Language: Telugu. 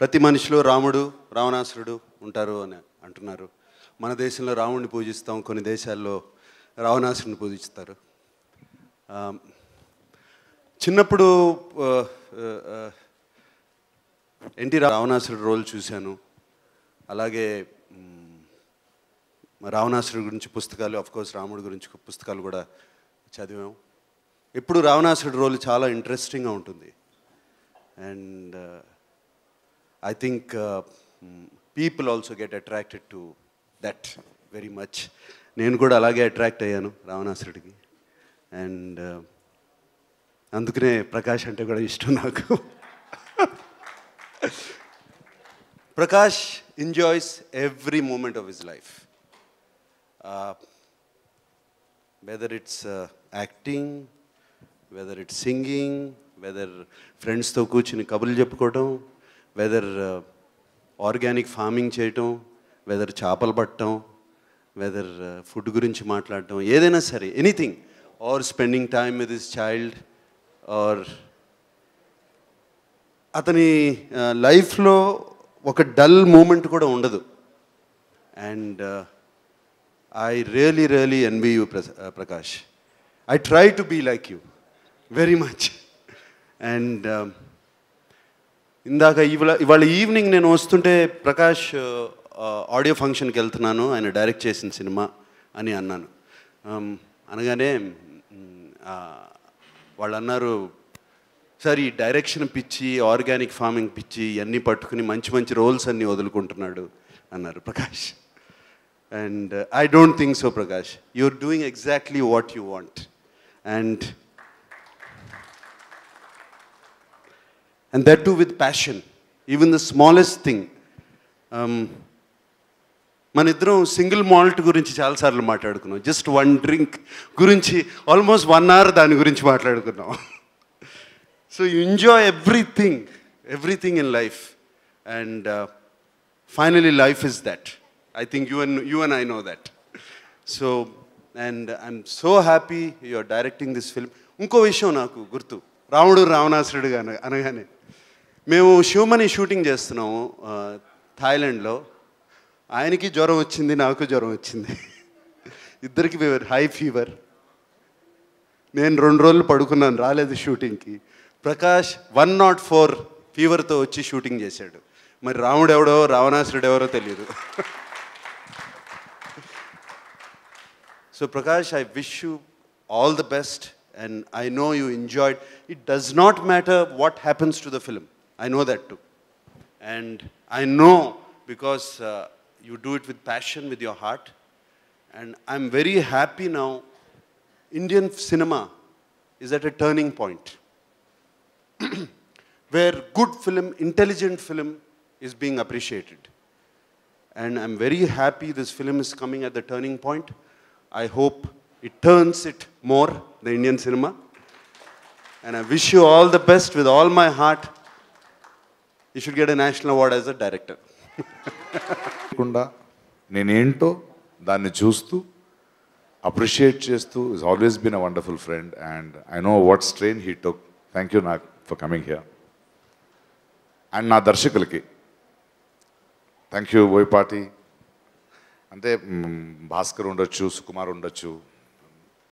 ప్రతి మనిషిలో రాముడు రావణాసురుడు ఉంటారు అని అంటున్నారు. మన దేశంలో రాముడిని పూజిస్తాం కొన్ని దేశాల్లో రావణాసురుడిని పూజిస్తారు. చిన్నప్పుడు ఎన్టీ రావణాసురుడు రోల్ చూశాను. అలాగే రావణాసురుడు రావణాసురుడి గురించి పుస్తకాలు అఫ్ కోర్స్ రాముడి గురించి పుస్తకాలు కూడా చదివాం. ఎప్పుడు రావణాసురుడు రోల్ చాలా ఇంట్రెస్టింగ్గా ఉంటుంది. And I think people also get attracted to that very much నేను కూడా అలాగే అట్రాక్ట్ అయ్యాను రావణాసురుడికి. అండ్ uh, అందుకనే ప్రకాష్ అంటే కూడా ఇష్టం నాకు. Prakash enjoys every moment of his life whether it's acting whether it's singing whether ఫ్రెండ్స్తో కూర్చుని కబుర్లు చెప్పుకోవటం వెదర్ ఆర్గానిక్ ఫార్మింగ్ చేయటం వెదర్ చేపలు పట్టడం వెదర్ ఫుడ్ uh, గురించి మాట్లాడటం ఏదైనా సరే anything or spending time with his child or అతని uh, లైఫ్లో ఒక డల్ మూమెంట్ కూడా ఉండదు. And I really really envy you Prakash I try to be like you very much and um, ఇందాక ఇవాళ ఇవాళ ఈవినింగ్ నేను వస్తుంటే ప్రకాష్ uh, uh, ఆడియో ఫంక్షన్కి వెళ్తున్నాను. ఆయన డైరెక్ట్ చేసిన సినిమా అని అన్నాను. Um, అనగానే వాళ్ళు అన్నారు సార్ ఈ డైరెక్షన్ పిచ్చి ఆర్గానిక్ ఫార్మింగ్ పిచ్చి ఇవన్నీ పట్టుకుని మంచి మంచి రోల్స్ అన్నీ వదులుకుంటున్నాడు అన్నారు Prakash. And I don't think so Prakash. You're doing exactly what you want and and that too with passion even the smallest thing మన ఇద్దరం సింగిల్ మాల్ట్ గురించి చాలాసార్లు మాట్లాడుకున్నాం. జస్ట్ వన్ డ్రింక్ గురించి ఆల్మోస్ట్ వన్ అవర్ దాని గురించి మాట్లాడుకున్నాం. So you enjoy everything everything in life and finally life is that I think you and you and I know that so and I'm so happy you are directing this film ఇంకో విషయం నాకు గుర్తు రాముడు రావణాసురుడు అనగానే మేము శివమణి షూటింగ్ చేస్తున్నాము థాయిలాండ్లో. ఆయనకి జ్వరం వచ్చింది నాకు జ్వరం వచ్చింది. ఇద్దరికి ఫీవర్ హై ఫీవర్ నేను రెండు రోజులు పడుకున్నాను రాలేదు షూటింగ్కి. ప్రకాష్ వన్ నాట్ ఫోర్ ఫీవర్తో వచ్చి షూటింగ్ చేశాడు. మరి రాముడు ఎవడో రావణాసురుడు ఎవరో తెలియదు so Prakash I wish you all the best and I know you enjoyed it does not matter what happens to the film I know that too. And I know because uh, you do it with passion, with your heart. And I'm very happy now. Indian cinema is at a turning point where good film, intelligent film is being appreciated. And I'm very happy this film is coming at the turning point. I hope it turns it more, the Indian cinema. And I wish you all the best with all my heart. You should get a national award as a director నేనేంటో దాన్ని చూస్తూ అప్రిషియేట్ చేస్తూ is always been a wonderful friend and I know what strain he took thank you నాకు ఫర్ కమింగ్ హియర్ అండ్ నా దర్శకులకి. థ్యాంక్ యూ బోయపాటి అంటే భాస్కర్ ఉండొచ్చు సుకుమార్ ఉండొచ్చు